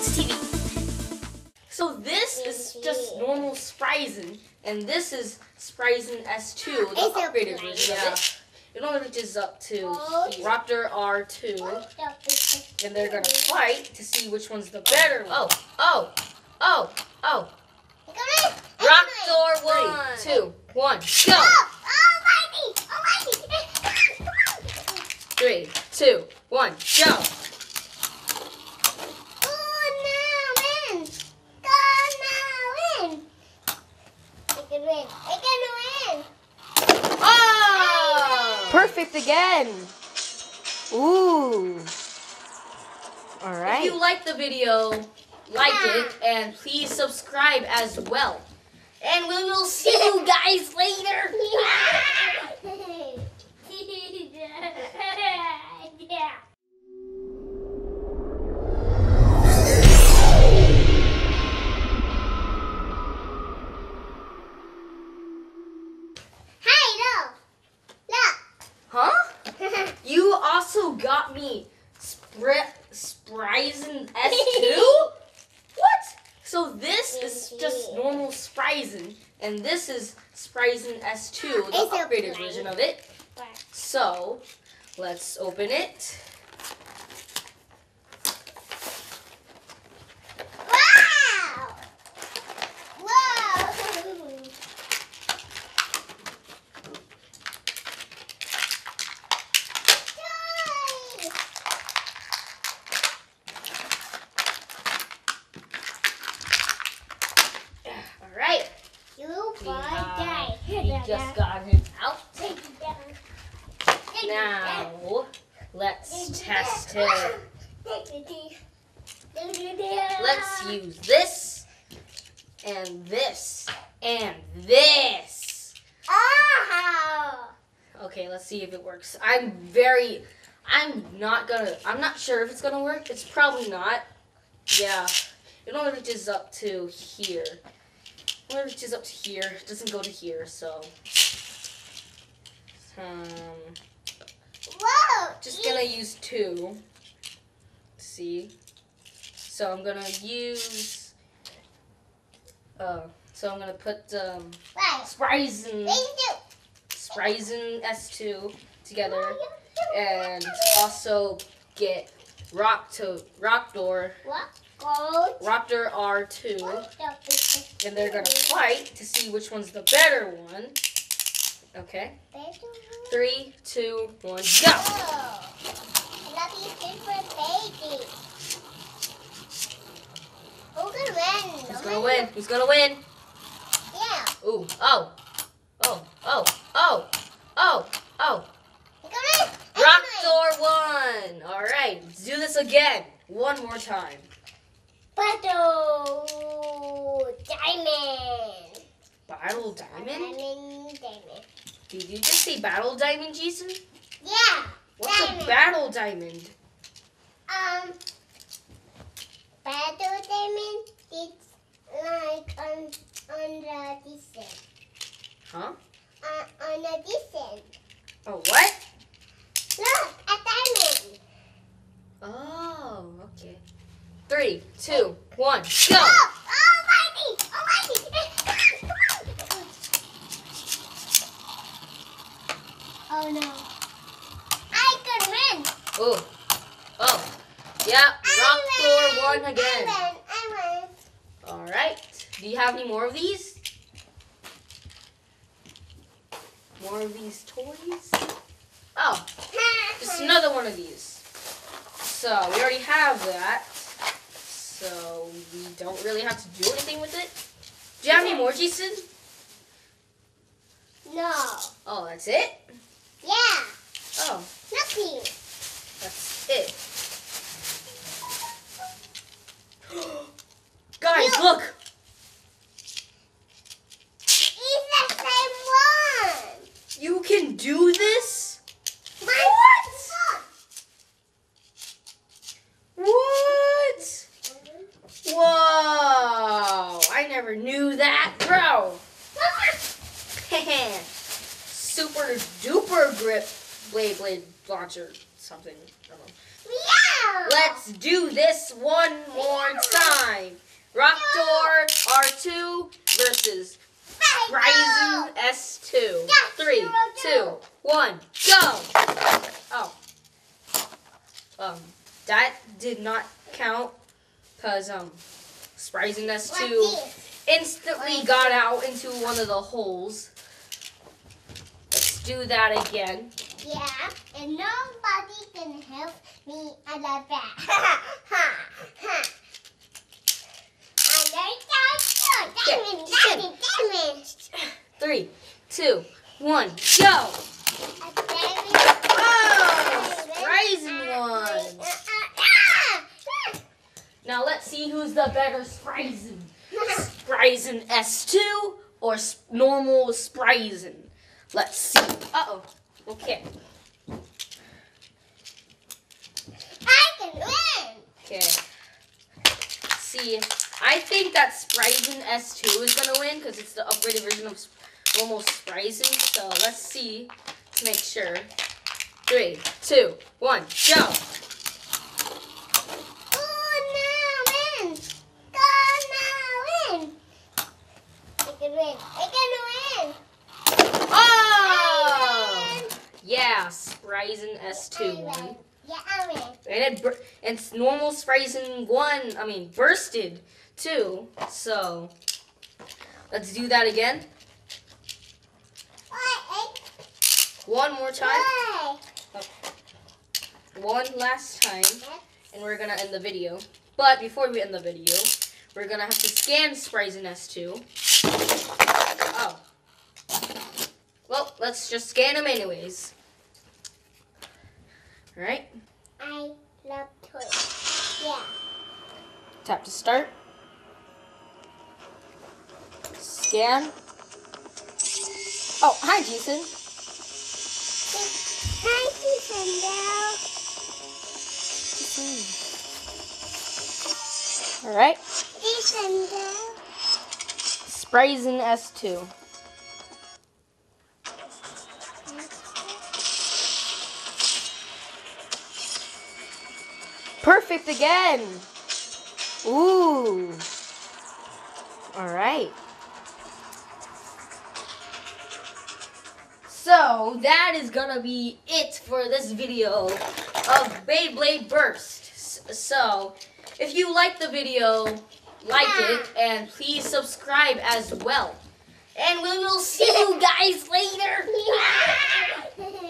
Kids TV. So this is just normal Spryzen, and this is Spryzen S2, the It's upgraded version of it. It only reaches up to Oh. Raptor R2, and they're gonna fight to see which one's the better one. Oh, oh, oh, oh. Raptor one. two, one, oh, go! Oh, oh Three, two, one, go! Oh! Perfect again. Ooh. All right. If you like the video, like it, and please subscribe as well. And we will see you guys later. yeah. Spri- Spryzen S2? what? So this is just normal Spryzen, and this is Spryzen S2, the upgraded version of it. So, let's open it. You we, buy um, have- that. we just got it out. Take it down. Now, let's test it. Take it down. Take it down. Let's use this, and this, and this. Oh! Okay, let's see if it works. I'm very, I'm not gonna, I'm not sure if it's gonna work. It's probably not. Yeah, it only reaches up to here. It only reaches up to here. It doesn't go to here, so. Um, Whoa! just gonna use two. See? So I'm gonna use, uh, so I'm gonna put, um. Spryzen, Spryzen S2 together. and also get Rock to Roktavor What? Raptor R2, and they're gonna fight to see which one's the better one. Okay, three, two, one, go! Love you super baby. Who's gonna win? Who's gonna win? Who's gonna win? Yeah. Ooh, oh, oh, oh, oh, oh, oh! Raptor one. All right, let's do this again, one more time. Battle Diamond. Battle Diamond? Diamond, diamond. Did you just say Battle Diamond, Jason? Yeah. What's Diamond. a Battle Diamond? Um. Battle Diamond. It's like on on the descent. Huh? Uh, on the descent. Oh, what? Look, a diamond. Oh, okay. Three, two, one, go! Oh, oh almighty, oh, almighty. oh no. I could win. Oh, oh, yeah, Rock Door won again. I win. I win. All right. Do you have any more of these? More of these toys? Oh, just another one of these. So we already have that. So we don't really have to do anything with it. Do you have any more, Jason? No. Oh, that's it? Yeah. Oh, Nothing. that's it. Guys, look! It's the same one. You can do this? What? What? Whoa! I never knew that, bro. Super duper grip blade blade launcher something. I don't know. Let's do this one more time. Raptor R2 versus Ryzen S2. Three, two, one, go! Oh. Um, that did not count because, um, Spryzen S2 instantly got out into one of the holes. Do that again. Yeah, and nobody can help me at the back. Ha ha ha. That. Diamond, diamond, diamond. Three, two, one, go! Oh. Now let's see who's the better Spryzen. Spryzen S2 or normal Spryzen. Let's see. Uh-oh. Okay. I can win. Okay. See, I think that Spryzen S2 is gonna win because it's the upgraded version of normal Spryzen. So let's see to make sure. Three, two, one, go! Oh, no, win. Go now, win. I can win. I can win. Oh! Yeah, Spryzen S2 I won. win. Yeah, I win. And normal Spryzen one. I mean, bursted too. So let's do that again. One more time. Why? One last time, and we're gonna end the video. But before we end the video, we're gonna have to scan Spryzen S2. Oh. Well, let's just scan them anyways. All right. I love. Tap to start. Scan. Oh, hi, Jason. Hi, Jason. Hmm. All right. Sandel. Spryzen S2. Perfect again. Ooh. All right. So that is gonna be it for this video of Beyblade Burst. So if you like the video, like it and please subscribe as well. And we will see you guys later.